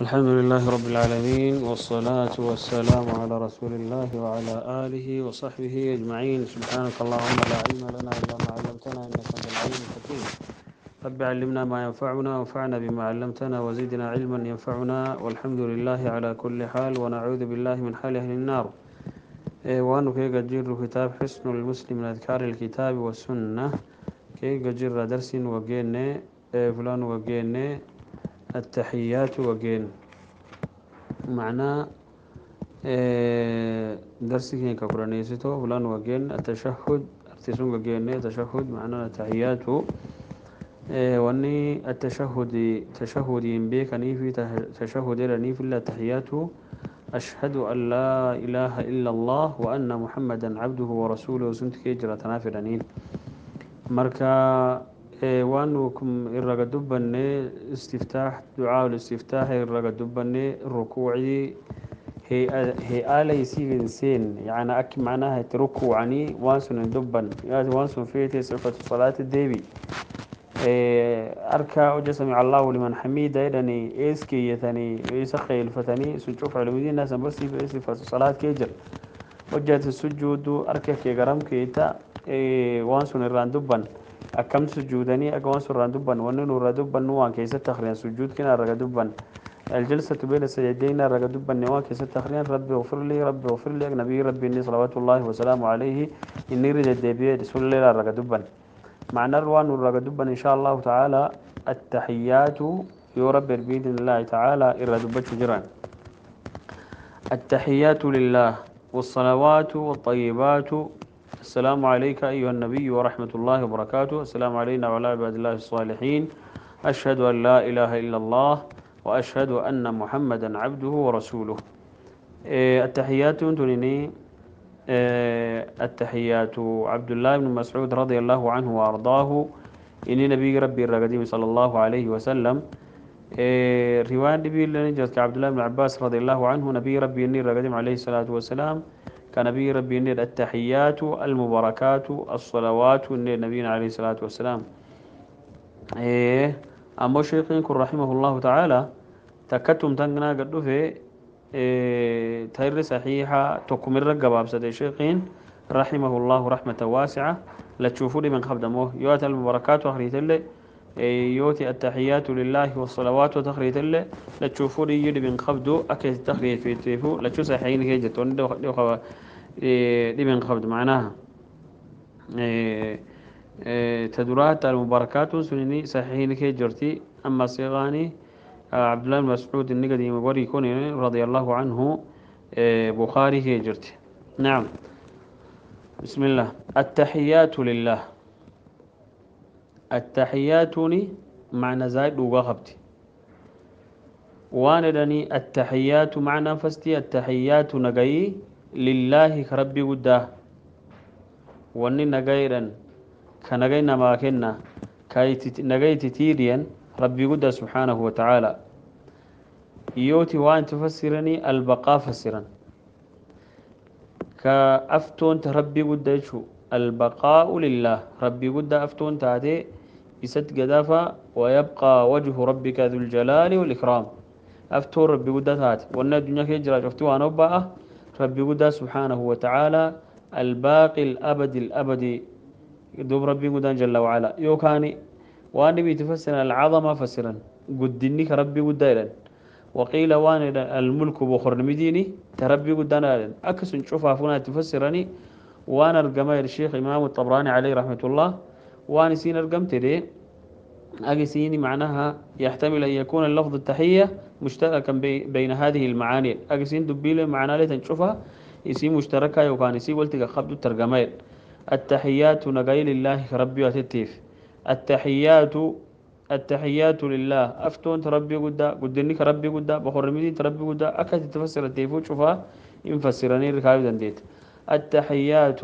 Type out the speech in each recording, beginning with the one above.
الحمد لله رب العالمين والصلاة والسلام على رسول الله وعلى آله وصحبه أجمعين. سبحانك اللهم لا علم لنا إلا ما علمتنا إنك أنت العليم الحكيم. رب علمنا ما ينفعنا وانفعنا بما علمتنا وزدنا علما ينفعنا. والحمد لله على كل حال ونعوذ بالله من حال أهل النار. إيه وأنه كي جير كتاب حسن المسلم من أذكار الكتاب والسنة. كي جير درس وجين إيه فلان وجين التحيات وجين معناه درسي كي كقرانيسيتو فلان وجين التشهد ارتسون وجين تشهد معناه التحيات. إيه واني التشهد تشهد ينبيك في تشهد لني في الله تحياته أشهد أن لا إله إلا الله وأن محمدا عبده ورسوله سنت كيجرة تنافرنين مركا waanu iraga dubanay istiftaax ducaaul istiftaaxi raga dubanay rukuucdii hey-aalaysiginseen yani ak macnaahati rukuucani waansunin duban waansun feete sifatu salaati deebi. Arkaa uja samic allahu liman xamida idhani eeskeeyatani isa khaylfatani sujuud culumadiinasan barsiiba sifatu salaad kee jir sujuudu arka keegaramkeeta waansun iraan duban أكم سجودني أكوان سران دبن ونن ورا دبن نوان كيسة تخرين سجود كنا رقا دبن الجلسة بين السجدين رقا دبن نوان كيسة تخرين ربي اغفر لي ربي اغفر لي نبي ربي إني صلوات الله وسلامه عليه إني رجل الدبيه رسول الله رقا دبن معنى الروان رقا دبن إن شاء الله تعالى التحيات يرب بإذن الله تعالى دبت جران التحيات لله والصلوات والطيبات السلام عليك أيها النبي ورحمة الله وبركاته. السلام علينا وعلى عباد الله الصالحين. أشهد أن لا إله إلا الله وأشهد أن محمدا عبده ورسوله. إيه التحيات تنيني إيه التحيات عبد الله بن مسعود رضي الله عنه وأرضاه. إني نبي ربي الرقديم صلى الله عليه وسلم. إيه رواية نبي عبد الله بن عباس رضي الله عنه. نبي ربي إني الرقديم عليه الصلاة والسلام. كنبي ربي نير التحيات المباركات الصلوات نير نبينا عليه الصلاة والسلام. إيه أما شيخين كن رحمه الله تعالى تكتم تنقنا قد في إيه تير صحيحة تكمل رقباب سدي شيخين رحمه الله رحمة واسعة. لا تشوفوا لي من خبدموه. يوات المباركات وخريت اللي يوتي التحيات لله والصلوات وتخريت اللي لا تشوفوا لي يدي من خبدو أكيد تخريت في تيفو لا تشوف صحيحين هيجت وندو دي من خبد معناها. تدرات المباركات سنني صحيحين كي جرتي. أما صيغاني عبد الله مسعود النقدي مباري يكون رضي الله عنه بخاري كي جرتي. نعم. بسم الله. التحيات لله. التحيات معنى زايد وغخبتي واندني التحيات معنى فستي التحيات نقي لله كربي قدا واني نغيرا كنغينا ما كنا كاي نغي تتيريا ربي قدا سبحانه وتعالى. يوتي وان تفسرني البقاء فسرا كأفتون ربي قدا شو البقاء لله. ربي قدا أفتون تاتي بست قدافة ويبقى وجه ربك ذو الجلال والإكرام. أفتون ربي قدا تاتي وأنا الدنيا كيجرى شفتوا أنا بقى ربي قدا سبحانه وتعالى. الباقي الأبد الأبدي دوب ربي قدا جل وعلا. يوكاني واني بيتفسر العظمة فسرا. قدني كربي قدا إلن. وقيل واني الملك بخور مديني. تربي إلن. أكس نشوفها فونا تفسرني. وأنا القمير الشيخ إمام الطبراني عليه رحمة الله. وأنا سين القمت دي سيني معناها يحتمل أن يكون اللفظ التحية مشتركا بي بين هذه المعاني. أجي سين دبيلة معنا لي تنشوفها. يسي مشتركة يوكان يسي ولتك خبد الترجمين التحيات نقاي لله ربي وتتيف التحيات التحيات لله. أفتون تربي قدا قدني ربي قدا بخور مدين تربي قدا. أكاد تفسر التيفو شوفها ينفسرني ركاوي دنديت. التحيات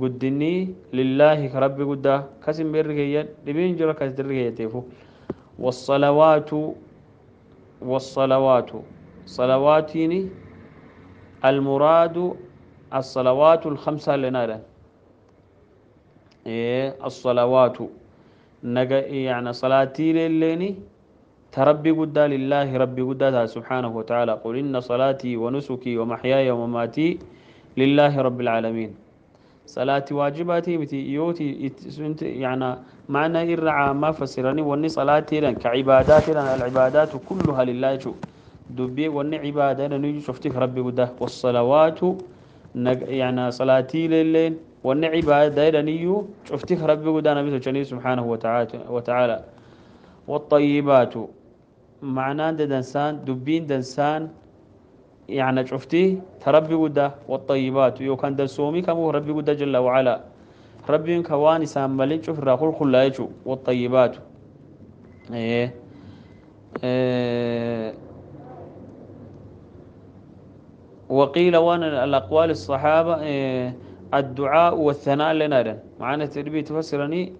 قدني لله كربي قدا كسم بيرغيا لبين جرى كسم بيرغيا تيفو والصلوات والصلوات صلواتيني المراد الصلوات الخمسة لنا إيه الصلوات نجا يعني صلاتي لليني تربي قد لله ربي قد سبحانه وتعالى قل إن صلاتي ونسكي ومحياي ومماتي لله رب العالمين صلاة واجباتي متي يوتي يعني معنى إرعى ما فسرني وني صلاتي لن كعبادات لن العبادات كلها لله شو دبي وني عبادة نيجي شفتك ربي قده والصلوات يعني صلاتي للين وني عبادة لنيو شفتك ربي قده نبي سبحانه وتعالى والطيبات معناه دنسان دبين دنسان يعني شفتي؟ تربي ودا والطيبات. يو كان دسومي كم ربي ودا جل وعلا. ربي كواني ساملين شوف راخل خلايجو والطيبات. إيه. إيه. وقيل وأنا الأقوال الصحابة إيه. الدعاء والثناء لنا معنا تربية تفسرني.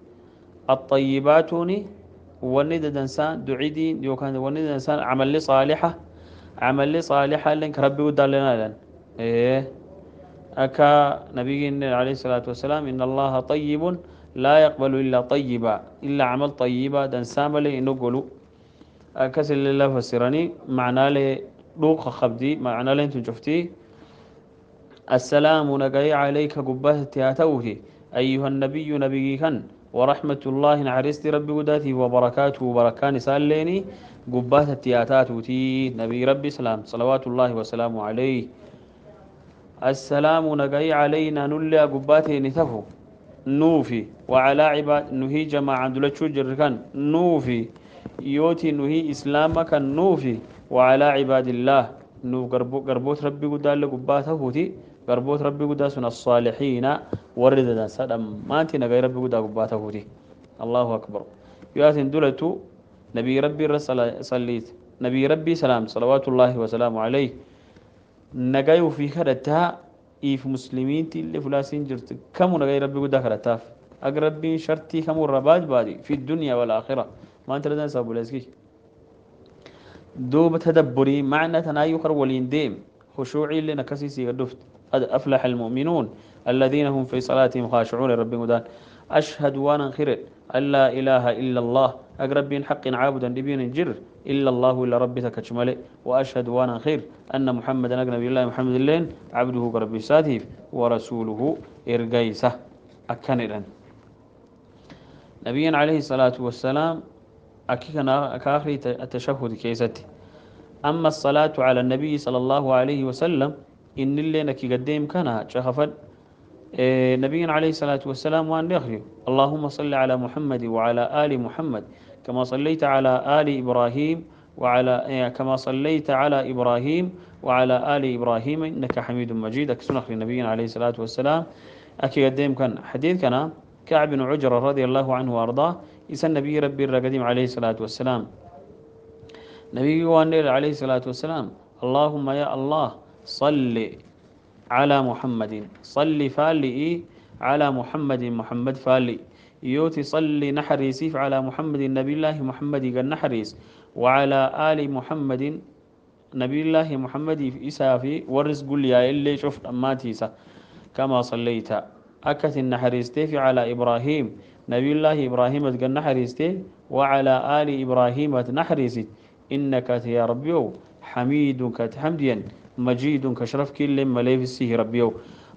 الطيباتوني وني دنسان دعيدين يو كان وني دنسان عمل صالحة. لنك ربي ودالنا لن إيه. أكا نبي عليه الصلاة والسلام إن الله طيب لا يقبل إلا طيبا إلا عمل طيبا دن ساملي نقولوا أكسل الله فسرني معنى لي روق خبدي معنى لي أنتم شفتي السلام نقي عليك قبه تياتوه أيها النبي نبي كان ورحمة الله نعرست ربي وداتي وبركاته وبركان ساليني قبات التياتات وتي نبي ربي سلام. صلوات الله وسلامه عليه. السلام نقي علينا نلي قباته نتفو نوفي. وعلى عباد نهي جماعة دلتشو جركان. نوفي. يوتي نهي إسلامك نوفي. وعلى عباد الله. نو قربوت ربي قدال قباته تي قربوت ربي قدا سن الصالحين ورد سدم ما انت نغير ربي قدا قباته الله أكبر يواتين دلتو نبي ربي صليت نبي ربي سلام صلوات الله وسلامه عليه نجايو في خدتها إيف مسلمين اللي فلاسين جرت كم نجاي ربي قد خدتها أقرب شرطي كم الرباج بادي في الدنيا والآخرة ما أنت لازم سابو لازكي دوب تدبري معنى تنايو ولين ديم خشوعي اللي نكسي سيغدفت قد أفلح المؤمنون الذين هم في صلاتهم خاشعون ربي قدان أشهد وأنا خير. أن لا إله إلا الله. أقرب حق عابدا لبين جر. إلا الله إلا ربي تكشمله وأشهد وأنا خير. أن محمدا أقنبي الله محمد اللين عبده قربي ساتيف ورسوله إرقيسة أكنرا نبينا عليه الصلاة والسلام أكيكنا أكاخري التشهد كيستي. أما الصلاة على النبي صلى الله عليه وسلم إن اللي نكي قديم كان شخفت إيه، نبينا عليه الصلاة والسلام وأن يخرج. اللهم صل على محمد وعلى آل محمد كما صليت على آل إبراهيم وعلى إيه، كما صليت على إبراهيم وعلى آل إبراهيم إنك حميد مجيد. أكسنخ لنبينا عليه الصلاة والسلام. أكي قديم كان حديث كان كعب بن عجرة رضي الله عنه وأرضاه. إسا النبي ربي الرقديم عليه الصلاة والسلام. نبي وأن عليه الصلاة والسلام اللهم يا الله صل على محمد. صل فالي على محمد محمد فالي. يوتي صلي نحريس على محمد نبي الله محمد قال نحريس. وعلى آل محمد نبي الله محمد في إسافي ورز قل يا إلي شفت أماتيسا كما صليت. أكت النحريستي على إبراهيم. نبي الله إبراهيم قال نحريستي وعلى آل إبراهيم نحريست إنك يا ربي حميد كتحمديا مجيد كشرف كل مليف السيه ربيو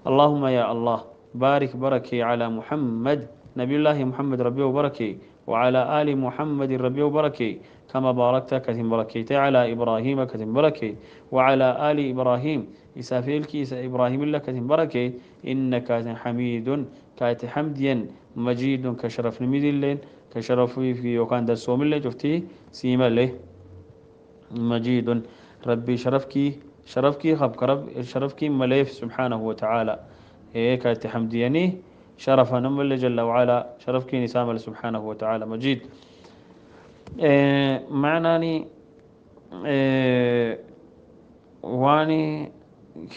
اللهم يا الله بارك بركي على محمد. نبي الله محمد ربيو بركي وعلى آل محمد ربيو بركي كما باركت كتم بركيت على إبراهيم كتم بركي وعلى آل إبراهيم. إسافيل كيس إبراهيم الله كتم بركي. إنك حميد كات حمديا مجيد كشرف نميد اللين كشرف في وكان دسوم اللي شفتي سيما له مجيد ربي شرفكي شرفكي خب كرب شرفكي مليف سبحانه وتعالى. هيك تحمديني. شرفا نمل جل وعلا. شرفكي نسام سبحانه وتعالى. مجيد. إيه معناني إيه واني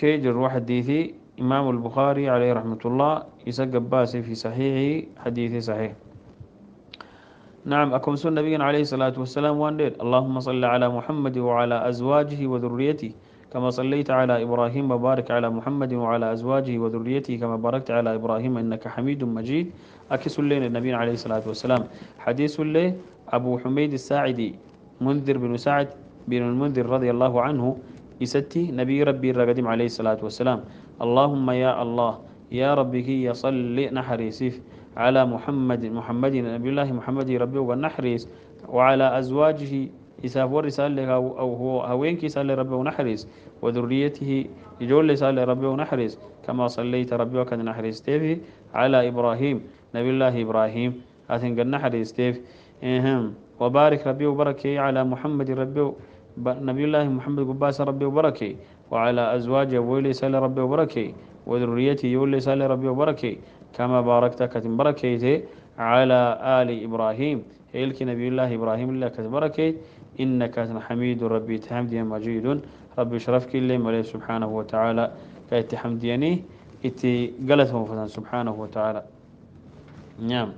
كيجر واحد ديثي إمام البخاري عليه رحمة الله يسقب باسي في صحيحه حديثي صحيح. نعم أكم سن نبينا عليه الصلاة والسلام وان اللهم صل على محمد وعلى أزواجه وذريته. كما صليت على إبراهيم وبارك على محمد وعلى أزواجه وذريته كما باركت على إبراهيم إنك حميد مجيد. أكس اللين النبي عليه الصلاة والسلام. حديث اللي أبو حميد الساعدي منذر بن سعد بن المنذر رضي الله عنه إستي نبي ربي الرقديم عليه الصلاة والسلام. اللهم يا الله يا ربك يصل نحريسيف على محمد محمد نبي الله محمد ربي ونحريس وعلى أزواجه إساف ورسالة أو هو هوينك سال ربي ونحريس وذريته يجول سال ربي ونحريس كما صليت ربي وكان نحريس تيفي على إبراهيم نبي الله إبراهيم هاتن قد نحريس تيف. إهم وبارك ربي وبركي على محمد ربي نبي الله محمد قباس ربي وبركي وعلى أزواجه ويلي سال ربي وبركي وذريته يولي سال ربي وبركي كما باركت كتم بركيته على آل إبراهيم. هيلك نبي الله إبراهيم الله كتم إنك حميد ربي تحمد مجيد. ربي شرفك اللي مليه سبحانه وتعالى. كي تحمديني إتي قلته فتن سبحانه وتعالى. نعم.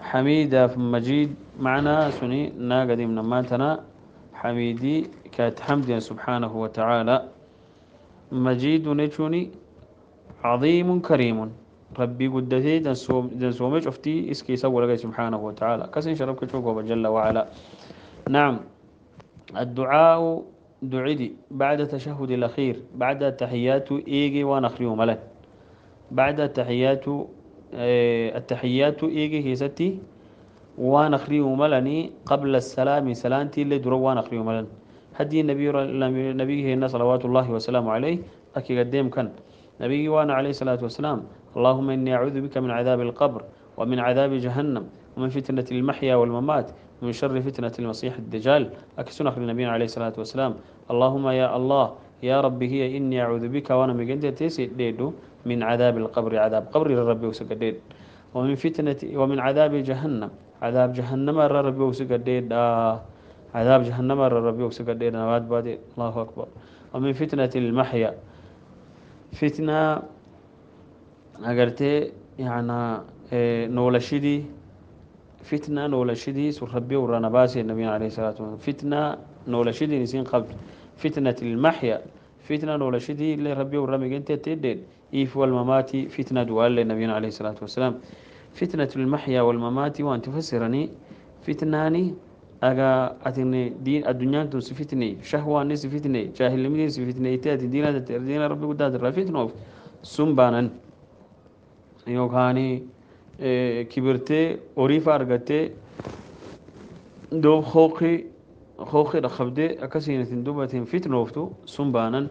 حميدة مجيد معنا سني ناقدي من ماتنا حميدي كتحمدين سبحانه وتعالى. مجيد نجوني عظيم كريم. ربي قدتي دن سومي شفتي إسكي سوى لك سبحانه وتعالى. كسن شربك شوكو جل وعلا. نعم. الدعاء دعدي بعد التشهد الأخير بعد التحيات إيجي ونخري ملن بعد التحيات التحيات إيجي هيستي ونخري ملني قبل السلام سلامتي اللي دروا ونخري ملن هدي النبي نبي هنا صلوات الله وسلامه عليه أكي قديم كان. نبي وأنا عليه الصلاة والسلام اللهم إني أعوذ بك من عذاب القبر ومن عذاب جهنم. ومن فتنة المحيا والممات ومن شر فتنة المسيح الدجال. أكسون أخر نبينا عليه الصلاة والسلام. اللهم يا الله يا ربي هي إني أعوذ بك وأنا مجنت تيسي ديدو من عذاب القبر عذاب قبر ربي وسجديد ومن فتنة ومن عذاب جهنم عذاب جهنم ربي وسجديد آه عذاب جهنم ربي وسجديد نواد بادي. الله أكبر. ومن فتنة المحيا. فتنة أجرتي يعني نولشدي فتنة نولشدي سر ربي ورانا باسي النبي عليه الصلاة والسلام. فتنة نولشدي نسين قبل. فتنة المحيا. فتنة نولشدي اللي ربي ورامي انت تدين. إيف والممات فتنة دوال النبي عليه الصلاة والسلام. فتنة المحيا والممات وأن تفسرني. فتناني أجا أتني دين الدنيا تنس فتني شهوة نس فتني جاهل من نس فتني تأتي دينا دينا ربي قداد الرفتنة سنبانا يوكاني kibirtee horiifa argattee doob hooqii hooqii dhaqabdee akkasiinatin dubatiin fitnooftu sun baanan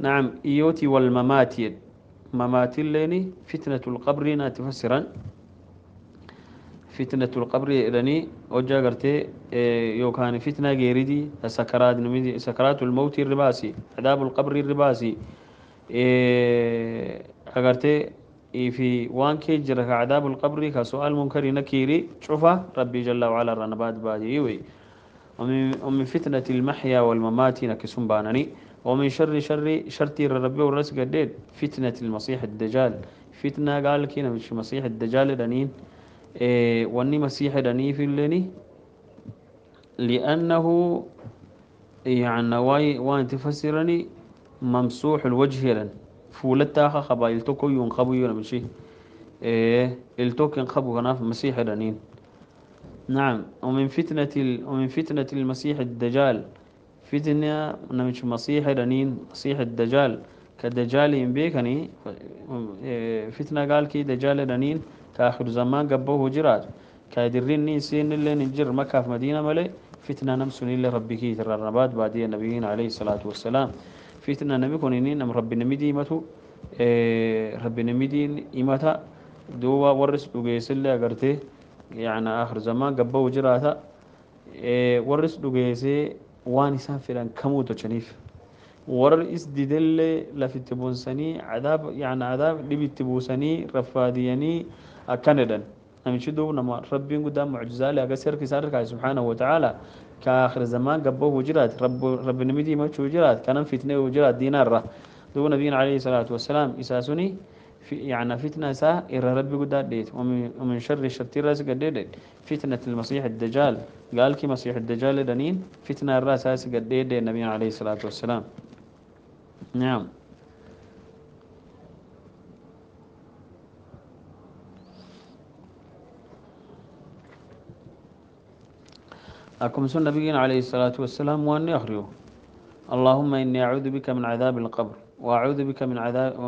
nacam iyooti walmamaati jedhe mamaatilleeni fitnatul qabrii naatti fasiran fitnatul qabrii jedhanii hojjaa gartee yookaan fitnaa geeridii sakaraat namidi sakaraatul mawtii irri baasi في وان كي عذاب القبر كسؤال منكر نكيري شوفه ربي جل وعلا رنبات بادي وي ومن, فتنة المحيا والممات نكسون بانني ومن شر شر شرتي ربي ورس قديد. فتنة المسيح الدجال. فتنة قال كينا مش مسيح الدجال دنين إيه واني مسيح دني في الليني. لأنه يعني وان تفسرني ممسوح الوجه لن. Fuulattaaha qaba iltokoyyuun qabuyyuu namichi iltokin qabu kanaaf masiixa dhaniin نعم ومن فتنة ال... ومن فتنة المسيح الدجال. فتنة نمش مسيح دنين مسيح الدجال. كدجال ينبيكني فتنة قال كي دجال دنين كآخر زمان قبوه جرات. كادرين نيسين اللي نجر مكة في مدينة ملي فتنة نمسون اللي ربكي ترى الرباد بعدين النبيين عليه الصلاة والسلام. فتنة نبي كونيني نم ربي نمدي إمتو ربي نمدي إمتا دوا ورس دوغيس اللي أغرتي يعني آخر زمان قبو جراتا ورس دوغيس وان إسان فلان كمو تشنيف ور إس ديدل لفت بونسني عذاب يعني عذاب لبي تبوسني رفاديني أكندن نمشي دو نما ربي قدام معجزة لأغا سيرك سارك سبحانه وتعالى كآخر زمان قبوه وجرات رب رب نمدي ما وجرات كان فتنة وجرات دينار. دو نبينا عليه الصلاة والسلام إساسوني في يعني فتنة سا إرى ربي قد ديت ومن, شر الشرطير راس قد ديت فتنة المسيح الدجال. قال كي مسيح الدجال دنين فتنة الراس قد ديت نبينا عليه الصلاة والسلام. نعم. أكم سن نبينا عليه الصلاة والسلام وأن يخرجوا اللهم إني أعوذ بك من عذاب القبر وأعوذ بك من عذاب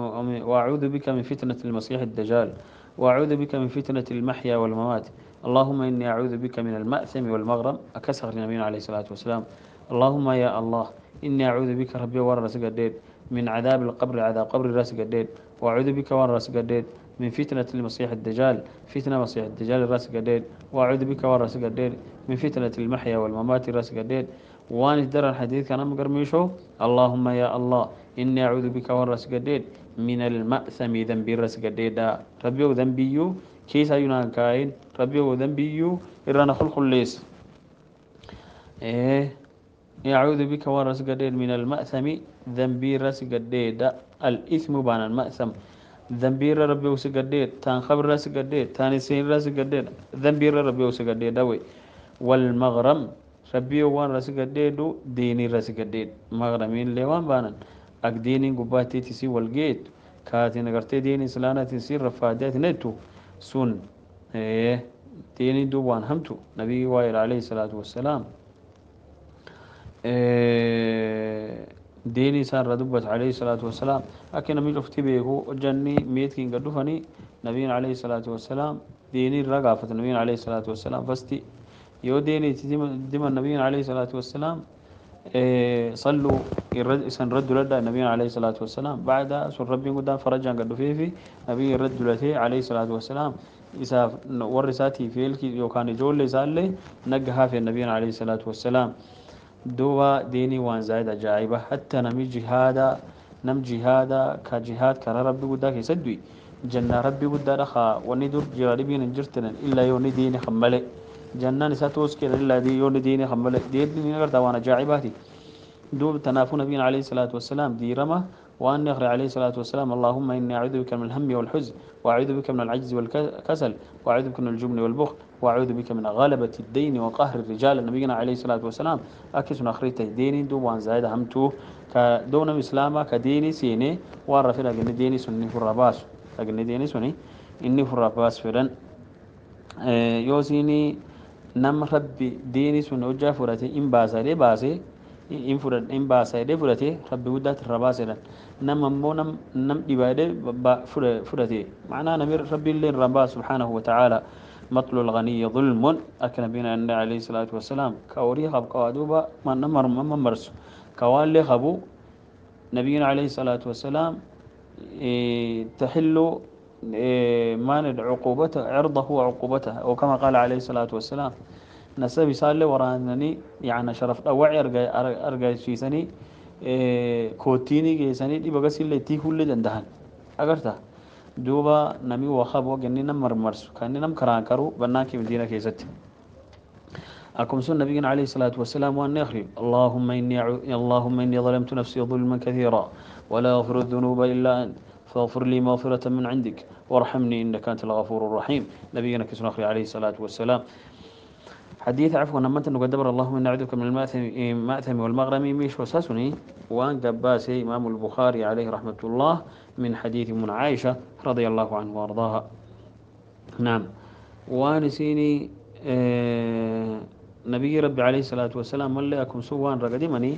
وأعوذ بك من فتنة المسيح الدجال وأعوذ بك من فتنة المحيا والممات. اللهم إني أعوذ بك من المأثم والمغرم. أكسر نبينا عليه الصلاة والسلام. اللهم يا الله إني أعوذ بك ربي ورا الدين من عذاب القبر عذاب قبر الدين وأعوذ بك ورا الدين من فتنة المسيح الدجال. فتنة مسيح الدجال رسق الدين وأعوذ بك رسق الدين من فتنة المحيا والممات رسق الدين وان در الحديث كان مقرميشو اللهم يا الله إني أعوذ بك ورس قديد. من المأثم ذنبي رس قديد. ربي ذنبيو كيسا ينان كاين ربي ذنبيو إرانا خلق الليس. إيه. أعوذ بك ورس قديد. من المأثم ذنبي رس قديد. الإثم بان المأثم. ربي وسقديد تان خبر رس قديد تان سين رس قديد ذنبي ربي وسقديد والمغرم rabbii waan rasi gadheedhu diinii rasi gadheedhu maqramiillee waan baanan ak diiniin gubbaattiiti si wal geettu kaatiin agartee diinii islaanaatiin si raffaadeetiin ettu sun diinii duub waan hamtu nabii waa'ee alayhi ديني سان ردبت عليه الصلاة والسلام. لكن من افتي به جني ميت كين قدفني نبي عليه الصلاة والسلام ديني رقافة نبينا عليه الصلاة والسلام. فاستي يو ديني تديم النبي عليه الصلاة والسلام. إيه، صلوا الرد سن رد لدى النبي عليه الصلاة والسلام. بعد سن ربي قدام فرجا قد في في نبي رد لدى عليه الصلاة والسلام. إذا ورساتي في الكي يو كان جول لزال نقها في النبي عليه الصلاة والسلام. دوا ديني وان زايد جايبة. حتى نمي جهادا نم جهادا كجهاد كرا ربي قدام يسدوي جنة ربي قدام رخا. وندر جرابين جرتنا. إلا يوني ديني خمالي. jannaan isaa toos keessa illaa yoonni diinii kan malee diinii agartaa waan ajaa'ibaati دوب تنافو نبينا عليه الصلاة والسلام. ديرمة وأن يقرأ عليه الصلاة والسلام. اللهم إني أعوذ بك من الهم والحزن. وأعوذ بك من العجز والكسل. وأعوذ بك من الجبن والبخل. وأعوذ بك من غلبة الدين وقهر الرجال. نبينا عليه الصلاة والسلام أكسنا خريطة الدين دو وان زايدة همتو. كدونم إسلاما كديني سيني. وارفل أقني ديني سني فرباس أقني ديني سني إني فرباس فرن آه، يوسيني نم ربي ديني سني وجا فرتي إن باسا لي باسي. إن فرن إن باسا لي فرتي ربي ودات رباس فرن نم مو نم نم إبادة فرتي معنا نمير ربي اللي رباس سبحانه وتعالى. مطل الغني ظلم أكن بنا النبي عليه الصلاة والسلام. كوري خب قوادوبا ما نمر ما مرس. كوان لي خبو نبينا عليه الصلاة والسلام إيه تحل مانع عقوبته عرضه وعقوبته وكما قال عليه الصلاة والسلام نسبي سالة ورانني يعني شرف أوعي أرجع أرجع شيء سني كوتيني جيساني دي بقى سيل تي كل دندهن أقرته دوبا نمي وخاب وجني نمر مرس كان نم كران كرو بناكي مدينة كيست أكم سن نبينا عليه الصلاة والسلام وأن يخرب اللهم إني اللهم إني ظلمت نفسي ظلما كثيرا ولا أغفر الذنوب إلا أنت فاغفر لي مغفرة من عندك وارحمني إنك أنت الغفور الرحيم نبينا كسن عليه الصلاة والسلام حديث عفوا لما أنت قدبر اللهم إن أعوذ من المأثم والمغرم ميش وساسني وأن قباسي إمام البخاري عليه رحمة الله من حديث من عائشة رضي الله عنه وأرضاها. نعم. وأن سيني آه نبي ربي عليه الصلاة والسلام من لأكم سوان رقدمني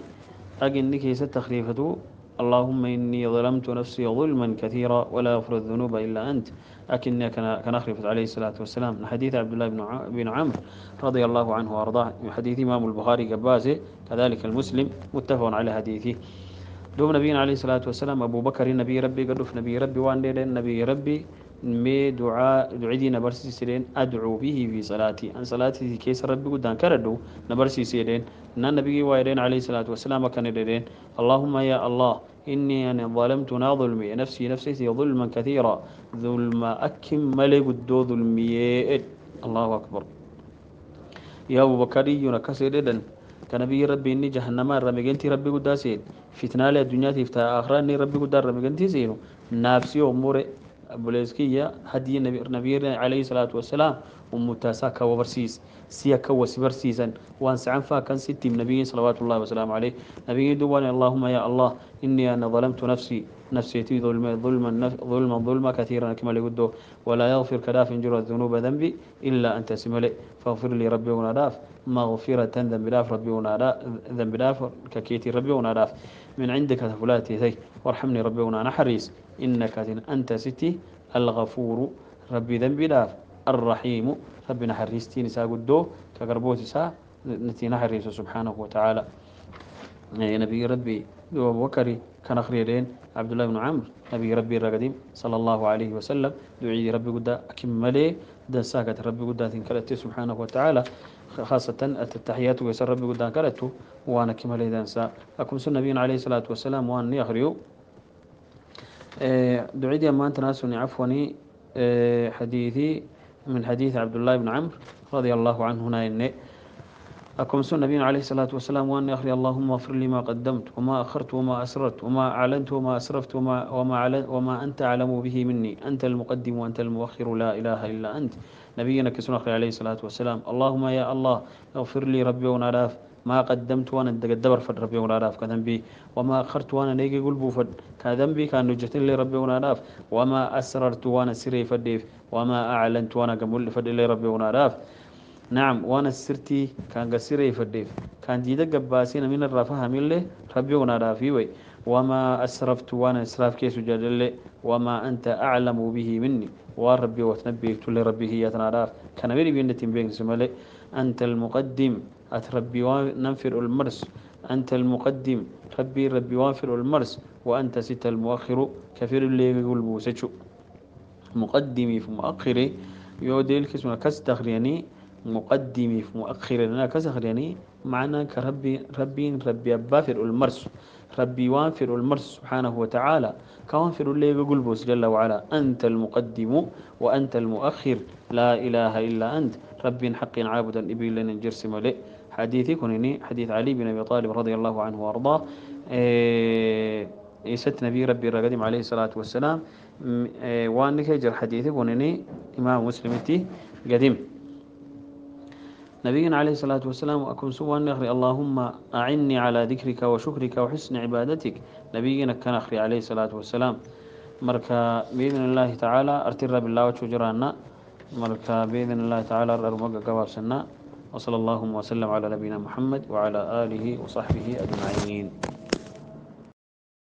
أجنك كيس تخريفته اللهم إني ظلمت نفسي ظلما كثيرا ولا أغفر الذنوب إلا أنت. أكني كان أخرفت عليه الصلاة والسلام. من حديث عبد الله بن عمرو رضي الله عنه وأرضاه. من حديث إمام البخاري قباسي كذلك المسلم متفق على حديثه. دوم نبينا عليه الصلاة والسلام أبو بكر نبي ربي قدف نبي ربي وان نبي ربي مي دعاء دعيدي نبرسي سيدين أدعو به في صلاتي. أن صلاتي كيس ربي قدان كردو نبرسي سيدين. أن النبي وايدين عليه الصلاة والسلام كان يدين اللهم يا الله إني أنا ظلمت نا ظلمي نفسي نفسي ظلما كثيرا. ظلم أكم ملك الدو ظلمي. الله أكبر. يا أبو بكر ينكسر كنبي ربي إني جهنم رمجنتي ربي قداسين فتنة الدنيا تفتح آخرة إني ربي قدار رمجنتي زينو نفسي أمور بوليسكية هدي النبي عليه الصلاة والسلام. ومتاسا كوبرسيس سيا كوس برسيسا وان سعن فاكن ستي من نبي صلوات الله وسلامه عليه. نبي دوان اللهم يا الله إني أنا ظلمت نفسي. نفسيتي ظلما ظلما ظلما ظلما كثيرا كما لقده ولا يغفر كداف جرى الذنوب ذنبي إلا أنت سملي فاغفر لي ربي وناداف. مغفرة ذنب داف ربي وناداف ذنب داف ككيتي ربي وناداف. من عندك فلاتي ثي وارحمني ربي ونانا حريس إنك أنت ستي الغفور ربي ذنبي داف الرحيم. ربنا حريستي نساء قدو كقربوتي سا نتي نحريس سبحانه وتعالى. يا نبي ربي أبو بكري كان أخريرين عبد الله بن عمرو نبي ربي الرقديم صلى الله عليه وسلم دعي ربي قد أكملي دن ساكت ربي قد تنكرت سبحانه وتعالى. خاصة التحيات ويسر ربي قد كرته وأنا كملي دنسا أكم سن نبينا عليه الصلاة والسلام وأن يخريو. دعيدي أما أنت ناسوني عفوني. حديثي من حديث عبد الله بن عمرو رضي الله عنه هنا إني أكم سن نبينا عليه الصلاة والسلام وأن أخري اللهم اغفر لي ما قدمت وما أخرت وما أسررت وما أعلنت وما أسرفت وما وما وما أنت أعلم به مني. أنت المقدم وأنت المؤخر. لا إله إلا أنت. نبينا كسن أخري عليه الصلاة والسلام. اللهم يا الله اغفر لي ربي ونراف ما قدمت وأنا دبر فد ربي ونراف كذنبي وما أخرت وأنا نيجي قلبو فد. كذنبي كان نجت لي ربي ونراف وما أسررت وأنا سري فديف وما أعلنت وأنا قمول فد لي ربي ونراف نعم وأنا سرتي كان قسيري فديف كان جيدا قباسين من الرفاه ملي ربي ونرافي وي وما أسرفت وأنا إسراف كيس جلل وما أنت أعلم به مني. وربي وتنبي تولي ربي هي تنراف كان بينة بين سمالي. أنت المقدم. أتربي وننفر المرس. أنت المقدم. ربي ربي وانفر المرس. وأنت ست المؤخر. كثير اللي يقول بوسجو. مقدمي في مؤخري يوديل كسمنا كستخريني مقدمي في مؤخر لنا كسخر يعني. معنى كربي ربي ربي أبافر المرس. ربي وانفر المرس سبحانه وتعالى. كوانفر اللي يقول بوس جل وعلا. أنت المقدم وأنت المؤخر. لا إله إلا أنت. ربي حق عابدا إبي لنا نجرس ملئ. حديثي كنني حديث علي بن أبي طالب رضي الله عنه وأرضاه. إيه يست نبي ربي الرقديم عليه الصلاة والسلام. إيه وانك يجر حديثي كنني إمام مسلمتي قديم. نبينا عليه الصلاة والسلام أكون سوى النخري اللهم أعني على ذكرك وشكرك وحسن عبادتك. نبينا كان أخري عليه الصلاة والسلام. مركا بإذن الله تعالى أرتر بالله وشجرانا مركا بإذن الله تعالى أرمق سنة وصلى الله وسلم على نبينا محمد وعلى آله وصحبه أجمعين.